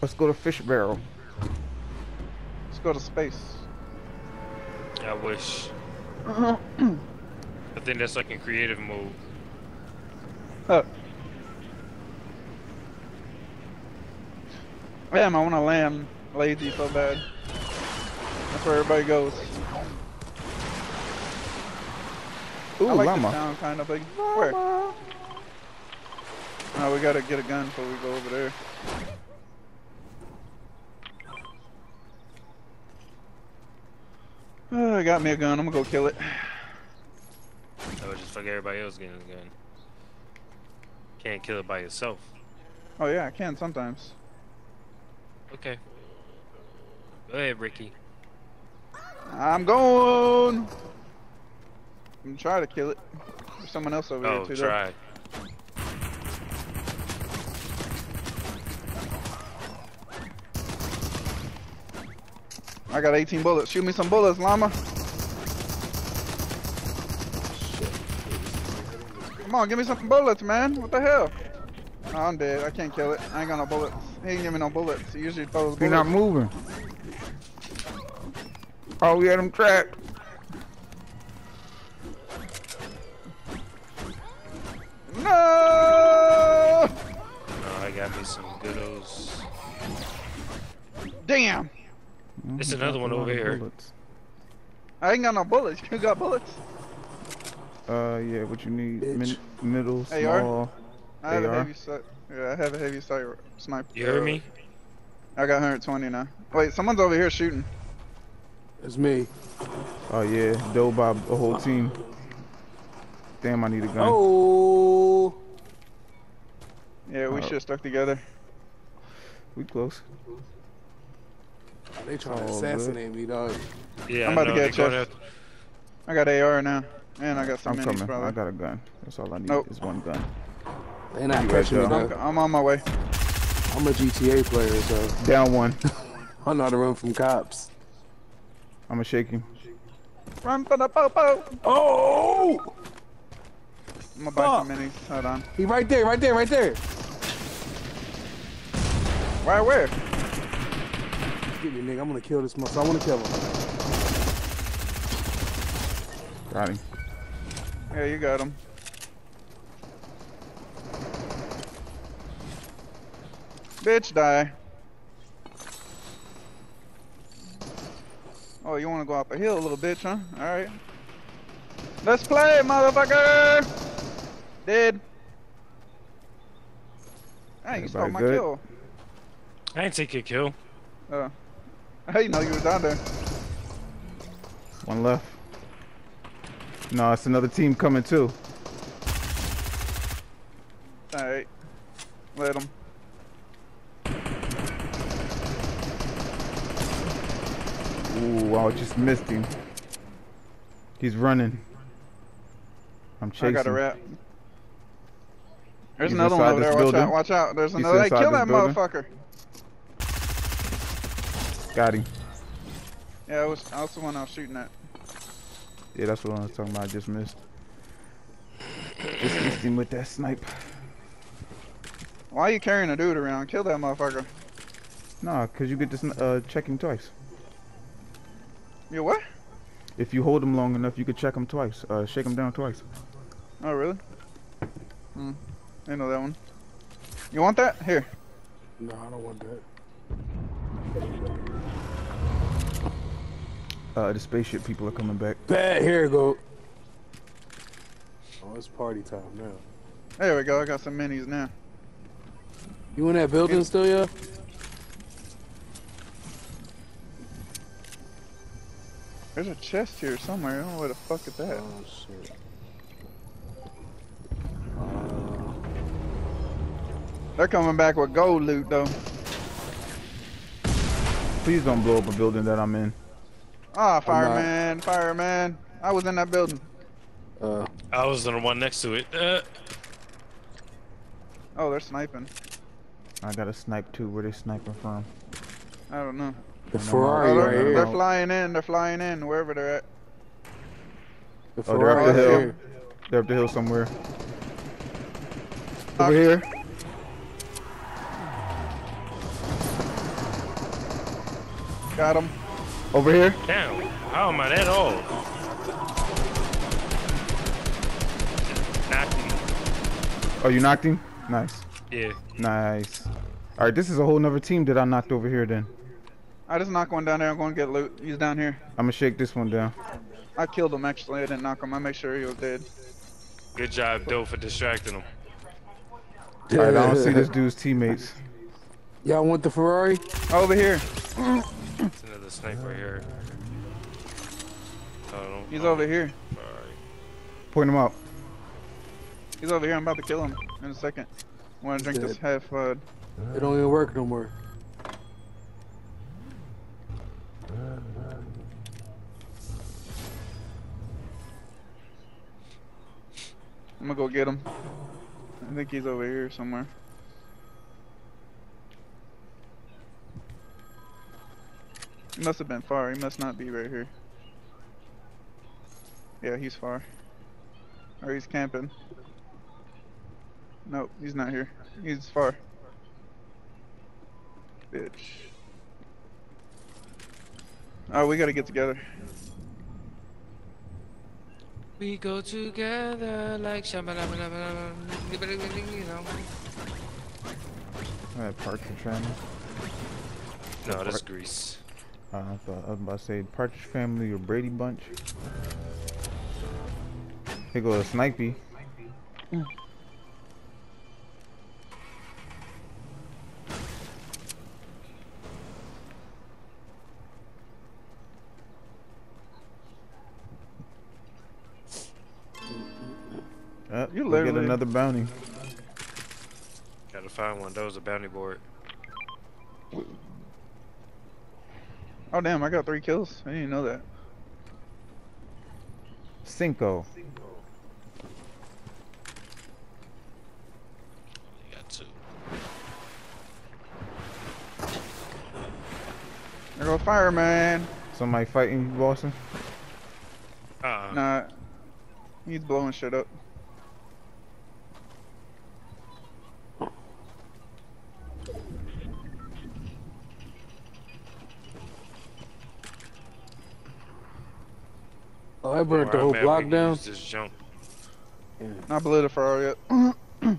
Let's go to Fish Barrel. Let's go to space. I wish. I think that's like a creative move. Huh. Damn, I want to land lazy so bad. That's where everybody goes. Ooh, I like llama. this town kind of thing. Where? Oh, we gotta get a gun before we go over there. Oh, I got me a gun. I'm gonna go kill it. I would just fuck everybody else getting a gun. Can't kill it by yourself. Oh yeah, I can sometimes. Okay. Go ahead, Ricky. I'm going. I'm trying to kill it. There's someone else over Oh, here too. though. try. I got 18 bullets. Shoot me some bullets, llama. Come on, give me some bullets, man. What the hell? Oh, I'm dead. I can't kill it. I ain't got no bullets. He ain't give me no bullets. He usually throws bullets. He's not moving. Oh, we had him trapped. No! Oh, I got me some good. Damn! Mm, There's another one over here. Bullets. I ain't got no bullets. You got bullets? Uh, yeah, what you need? Min middle, AR? small. I have AR? a heavy sight. Yeah, I have a heavy sight sniper. You heard me? I got 120 now. Wait, someone's over here shooting. It's me. Oh yeah, dove by a whole uh. team. Damn, I need a gun. Oh. Yeah, we uh. Oh. should have stuck together. We close. They trying to Oh, assassinate me, dog. Yeah, I'm I about to get they going chest. I got AR now. And I got some I'm minis, coming. probably. I got a gun. That's all I need. Nope. Is one gun. They not You catching me, right, though. I'm, I'm on my way. I'm a GTA player, so Down one. I know how to run from cops. I'm gonna shake him. Run for the popo! Oh! I'm gonna buy some minis. Hold on. He right there, right there, right there. Where, where? Get me, nigga. I'm gonna kill this motherfucker. I wanna kill him. Got him. Yeah, you got him. Bitch, die. Oh, you wanna go up a hill a little bitch, huh? Alright. Let's play, motherfucker! Dead. Hey, you stole my good? kill. I ain't take your kill. Uh, I didn't know you was down there. One left. No, it's another team coming too. Alright. Let them. Ooh, I just missed him. He's running. I'm chasing. I got a wrap. There's He's another one over there. Watch building. out, watch out. There's another. Hey, kill that building. motherfucker. Got him. Yeah, I was, I was the one I was shooting at. Yeah, that's what I was talking about. I just missed. Just missed him with that snipe. Why are you carrying a dude around? Kill that motherfucker. Nah, cause you get this uh checking twice. You what? If you hold him long enough, you could check him twice. Uh, shake him down twice. Oh, really? Hmm. I know that one. You want that? Here. No, I don't want that. Uh, the spaceship people are coming back. Bad, here you go. Oh, it's party time now. There we go. I got some minis now. You in that building still, yeah? There's a chest here somewhere. I don't know where the fuck is that. Oh, shit. They're coming back with gold loot though. Please don't blow up a building that I'm in. Ah, not. fireman, fireman. I was in that building. Uh, I was in the one next to it. Uh, Oh, they're sniping. I got a snipe too. Where they sniping from? I don't know. the no, Ferrari Oh, right they're, here. they're flying in. They're flying in wherever they're at. The Oh, they're up Ferrari the hill. here. They're up the hill somewhere. Over here. Got him. Over here. Damn, how am I that old? Knocked him. Oh, you knocked him? Nice. Yeah. Nice. All right, this is a whole nother team that I knocked over here then. I just knocked one down there. I'm going to get loot. He's down here. I'm gonna shake this one down. I killed him actually. I didn't knock him. I made sure he was dead. Good job, Doe, for distracting him. All right, I don't see this dude's teammates. Y'all want the Ferrari? Over here. It's another sniper here. No. He's over here. Alright. Point him out. He's over here. I'm about to kill him in a second. I Want to drink this half flood. It don't even work no more. I'm gonna go get him. I think he's over here somewhere. He must have been far. He must not be right here. Yeah, he's far. Or he's camping. Nope, he's not here. He's far. Bitch. Oh, we gotta get together. We go together like shabba All right, Partridge family. No, that's Grease. Uh, I thought I was about to say Partridge family or Brady Bunch. Here goes Snipey. Yep, You we get literally- another bounty. Gotta find one. That was a bounty board. Oh damn, I got three kills. I didn't know that. Cinco. You got two. There go fireman. Somebody fighting you, Boston? Uh-uh. Nah, he's blowing shit up. Burnt the whole man, we block down. use This jump. Not blew the Ferrari yet.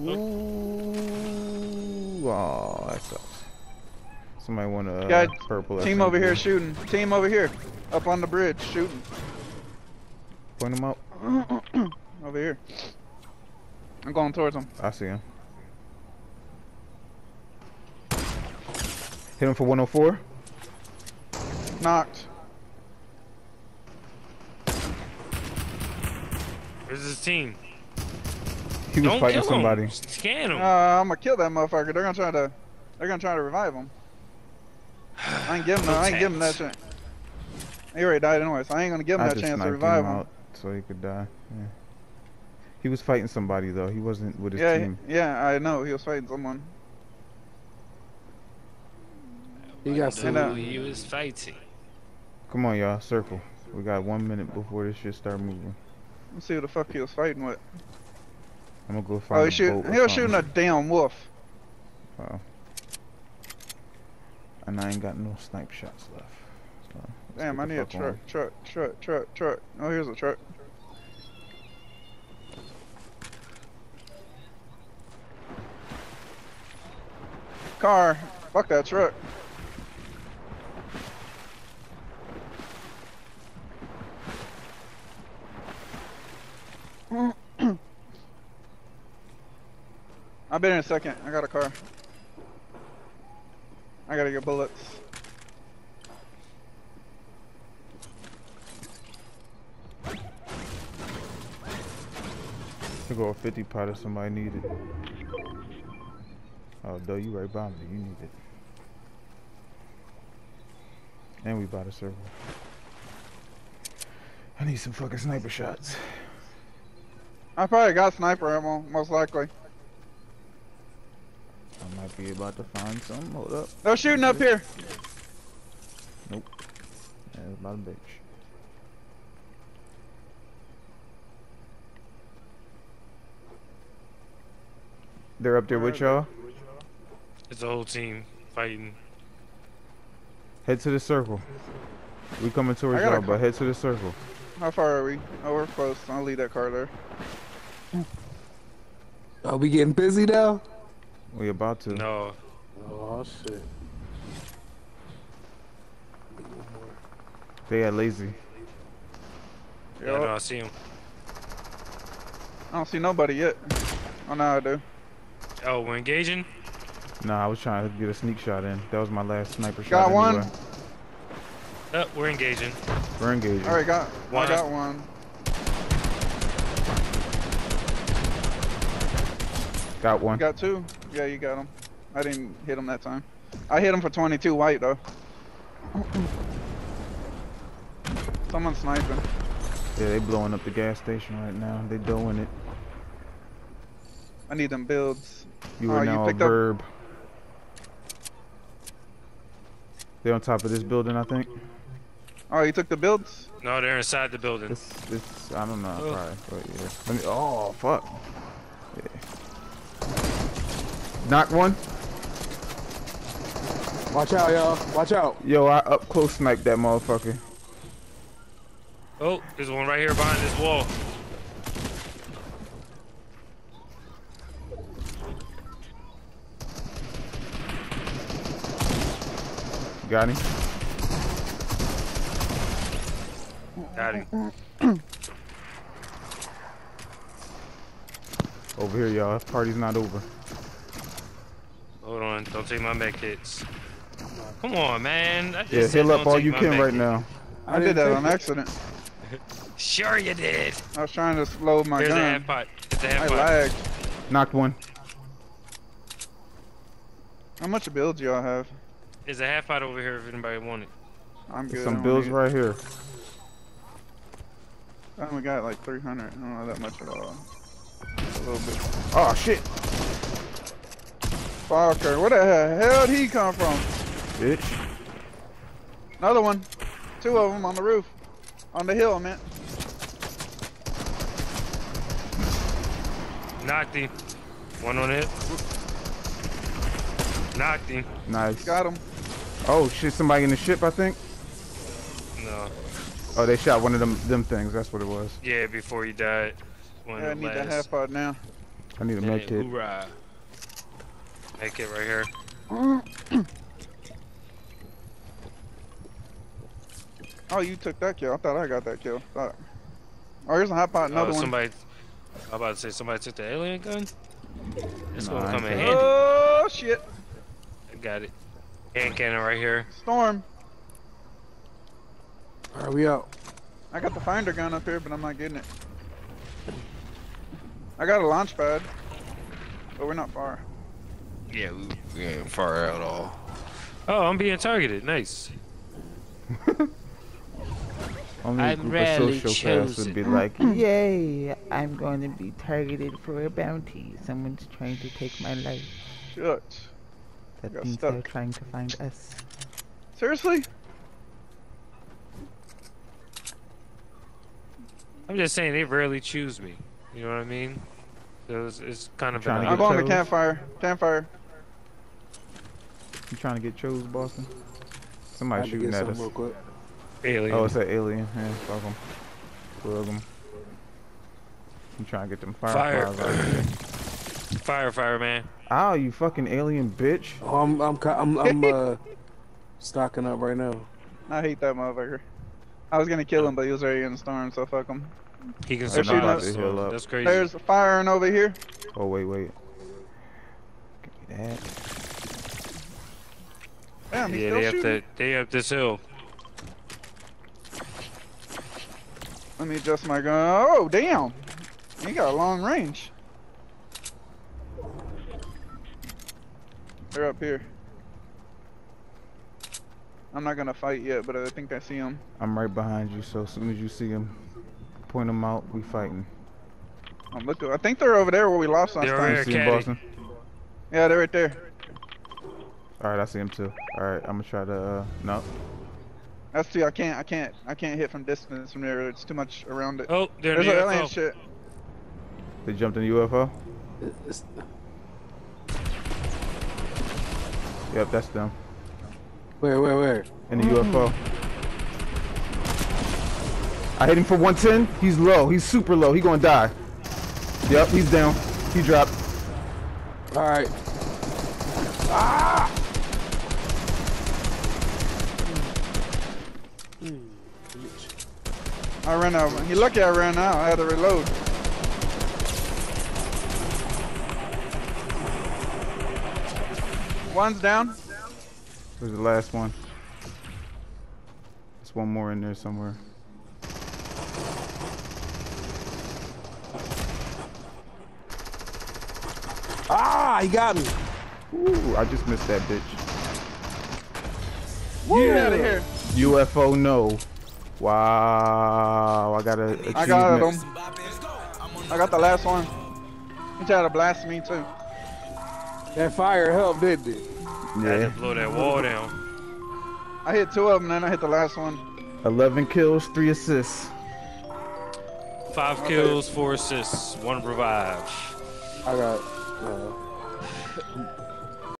Ooh, oh, that sucks. Somebody want a uh, purple. Team over here shooting. Team over here. Up on the bridge shooting. Point them out. over here. I'm going towards him. I see him. Hit him for 104. Knocked. Where's his team? He was Don't fighting kill somebody. him. Scan Uh, him. I'm gonna kill that motherfucker. They're gonna try to. They're gonna try to revive him. I ain't give him. No, I ain't give him that chance. He already died anyway, so I ain't gonna give him I that chance to revive him him. out so he could die. Yeah. He was fighting somebody though. He wasn't with his Yeah, team. he- yeah, I know. He was fighting someone. He got Who some. uh, he was fighting. Come on, y'all. Circle. We got one minute before this shit start moving. Let's see who the fuck he was fighting with. I'm gonna go oh, find. Oh, a he shoot. He was shooting a damn wolf. Oh. And I ain't got no snipe shots left. So, Damn, I need a fuck on. truck, truck, truck, truck, truck. Oh, here's a truck. Car. Fuck that truck. I'll be in a second. I got a car. I gotta get bullets. To go a 50 pot if somebody need it. Oh, though you right by me. You need it. And we bought a server. I need some fucking sniper shots. I probably got sniper ammo, most likely. I might be about to find some. Hold up. They're shooting up here. Nope. it's about a bitch. They're up there with y'all. It's a whole team. fighting. Head to the circle. We coming towards gotta y'all, but head to the circle. How far are we? Oh, we're close. I'll leave that car there. Are we getting busy now? We about to. No. Oh shit. They got lazy. Yeah, Yup. no, I see him. I don't see nobody yet. Oh, no, I do. Oh, we're engaging. Nah, I was trying to get a sneak shot in. That was my last sniper shot. Got one. anyway. Oh, we're engaging. We're engaging. Alright, got, One. I got one. Got one. You got two? Yeah, you got him. I didn't hit him that time. I hit him for 22 white, though. Someone's sniping. Yeah, they blowing up the gas station right now. They doing it. I need them builds. You Oh, are you now a picked up- verb. They on top of this building, I think. Oh, you took the builds? No, they're inside the building. It's, it's, I don't know, Oh. probably, but yeah. Let me, oh, fuck. Yeah. Knock one. Watch out, y'all. Watch out. Yo, I up close sniped that motherfucker. Oh, there's one right here behind this wall. Got him. Got him. Over here, y'all. Party's not over. Hold on, don't take my med kits. Come on, man. I just Yeah, heal up all you can med right kit. now. I, did didn't that on accident. Sure you did. I was trying to slow my There's a gun. half pot. There's a I pot. lagged. Knocked one. How much builds y'all have? There's a half pot over here if anybody want it. I'm good. I some don't bills right here. I only got like 300. I don't know that much at all. A little bit. Oh, shit. Fucker, where the hell did he come from? Bitch. Another one. Two of them on the roof. On the hill, man. Knocked him. One on it. Knocked him. Nice. Got him. Oh, shit. Somebody in the ship, I think. No. Oh, they shot one of them them things. That's what it was. Yeah, before he died. One Yeah, I of the need that last. half pod now. I need a Yeah, med kit. Hoorah. Med it right here. Oh, you took that kill. I thought I got that kill. Thought. Oh, here's a hot pot. Oh, another oh, one. somebody. I'm about to say somebody took the alien gun. This Nah, gonna come in ain't handy. Oh shit! I got it. Hand cannon right here. Storm. Alright, we out. I got the finder gun up here, but I'm not getting it. I got a launch pad, but we're not far. Yeah, we, we ain't far out all. Oh, I'm being targeted. Nice. Only a I'm group rarely of sociopaths would be chosen. like, Yay! I'm going to be targeted for a bounty. Someone's trying to take my life. Shit. That Got means they're trying to find us. Seriously? I'm just saying they rarely choose me. You know what I mean? So it's, it's kind of Trying I'm get going to campfire. Campfire. You trying to get chose, Boston? Somebody shooting at us. alien. Oh, it's that alien. Yeah, fuck him. Plug him. You trying to get them Fire. fireflies out here. Fire, fire, man. Ow, you fucking alien bitch. Oh, I'm I'm I'm I'm uh stocking up right now. I hate that motherfucker. I was gonna kill him, but he was already in the storm, so fuck him. He can They're survive. shooting us. Heal up. That's crazy. There's firing over here. Oh, wait, wait. Give me that. Damn, he's yeah, still they up shooting. the they up this hill. Let me adjust my gun. Oh, damn. He got a long range. They're up here. I'm not gonna fight yet, but I think I see him. I'm right behind you, so as soon as you see him, point him out, we fighting. I'm looking. I think they're over there where we lost last They're time. right You see. Boston? Yeah, they're right there. Alright, I see him too. Alright, I'm gonna try to, uh, no. That's two. I can't. I can't. I can't hit from distance from there. It's too much around it. Oh, they're There's in an alien UFO. shit. They jumped in the UFO? It's- Yep, that's them. Where, where, where? In the UFO. I hit him for 110. He's low. He's super low. He gonna die. Yep, he's down. He dropped. All right. I ran out. He lucky I ran out. I had to reload. One's down. Where's the last one? There's one more in there somewhere. Ah, he got me. Ooh, I just missed that bitch. Get out of here. UFO no. Wow, I got a achievement. I got him. I got the last one. He tried to blast me too. That fire helped, didn't it? Had Yeah, to blow that wall down. I hit two of them, and then I hit the last one. 11 kills, three assists. Five kills, four assists, one revive. I got. Uh,